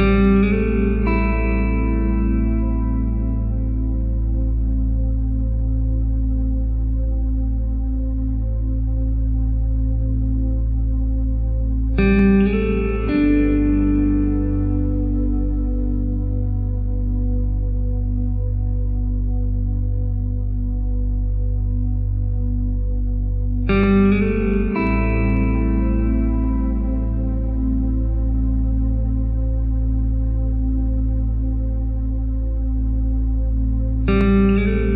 Música Música